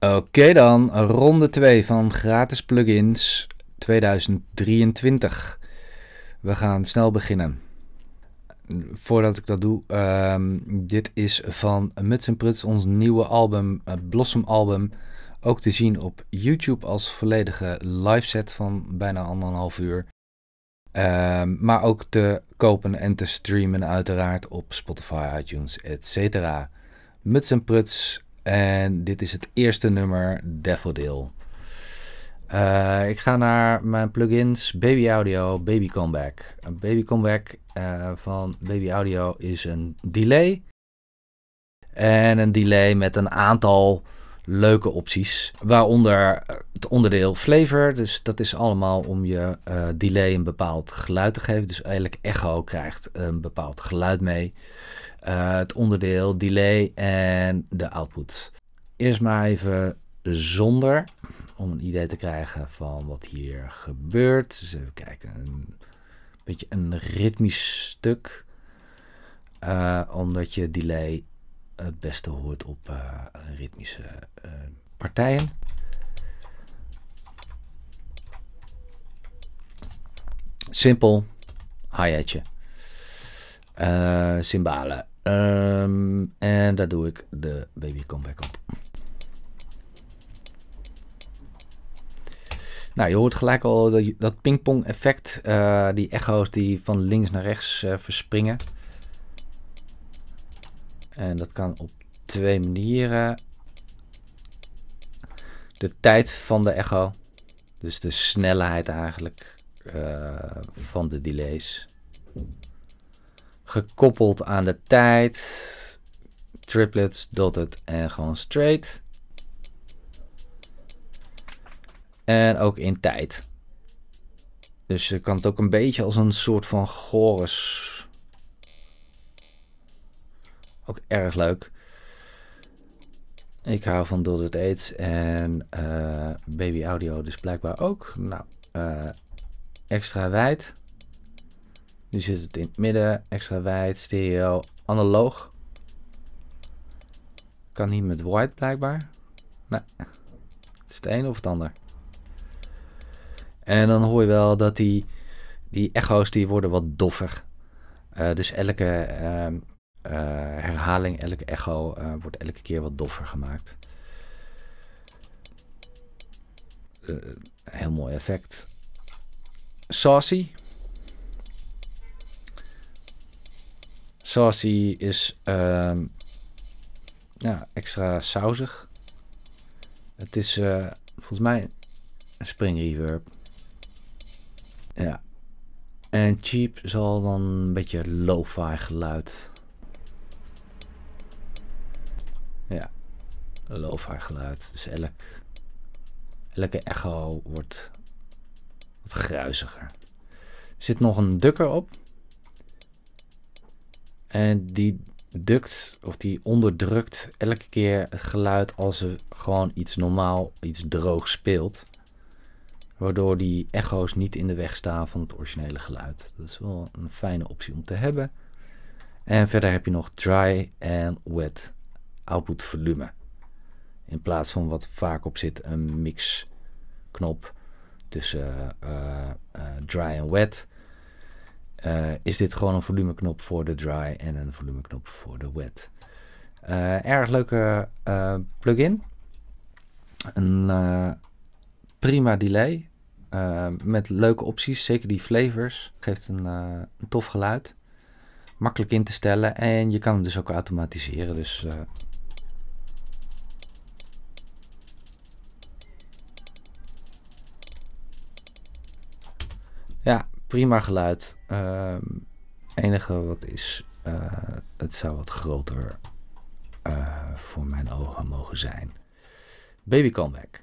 Oké dan, ronde 2 van gratis plugins 2023. We gaan snel beginnen. Voordat ik dat doe, ehm, dit is van Muts Pruts, ons nieuwe album, uh, Blossom album. Ook te zien op YouTube als volledige live set van bijna anderhalf uur. Ehm, maar ook te kopen en te streamen uiteraard op Spotify, iTunes, etc. Muts en Pruts en dit is het eerste nummer, Daffodil. Uh, ik ga naar mijn plugins Baby Audio, Baby Comeback. Een Baby Comeback uh, van Baby Audio is een delay. En een delay met een aantal leuke opties. Waaronder het onderdeel flavor. Dus dat is allemaal om je uh, delay een bepaald geluid te geven. Dus eigenlijk echo krijgt een bepaald geluid mee. Uh, het onderdeel delay en de output. Eerst maar even zonder. Om een idee te krijgen van wat hier gebeurt. Dus even kijken. Een beetje een ritmisch stuk. Uh, omdat je delay het beste hoort op uh, ritmische uh, partijen. Simpel, hi-hatje, uh, cymbalen. Um, en daar doe ik de baby comeback op. Nou, je hoort gelijk al dat, pingpong effect, die echo's die van links naar rechts verspringen. En dat kan op twee manieren. De tijd van de echo, dus de snelheid eigenlijk uh, van de delays. Gekoppeld aan de tijd, triplets, dotted en gewoon straight. En ook in tijd. Dus je kan het ook een beetje als een soort van chorus ook erg leuk. Ik hou van Dotted Aids en uh, Baby Audio dus blijkbaar ook. Nou, uh, extra wijd. Nu zit het in het midden. Extra wijd, stereo, analoog. Kan niet met white blijkbaar. Nee, het is het een of het ander. En dan hoor je wel dat die, die echo's die worden wat doffer. Uh, dus elke uh, herhaling, elke echo uh, wordt elke keer wat doffer gemaakt. Uh, heel mooi effect. Saucy. Saucy is ehm, ja, extra sausig. Het is volgens mij een spring reverb. Ja. En cheap zal dan een beetje lo-fi geluid Ja, geluid. Dus elk, elke echo wordt wat gruiziger. Er zit nog een dukker op. En die dukt of die onderdrukt elke keer het geluid als er gewoon iets normaal, iets droog speelt. Waardoor die echo's niet in de weg staan van het originele geluid. Dat is wel een fijne optie om te hebben. En verder heb je nog dry en wet output volume. In plaats van wat vaak op zit een mix knop tussen uh, uh, dry en wet. Uh, is dit gewoon een volumeknop voor de dry en een volumeknop voor de wet. erg leuke plugin. Een prima delay. met leuke opties, zeker die flavors. Geeft een, een, tof geluid. Makkelijk in te stellen en je kan hem dus ook automatiseren. Dus prima geluid. Um, enige wat is, uh, het zou wat groter uh, voor mijn ogen mogen zijn. Baby Comeback.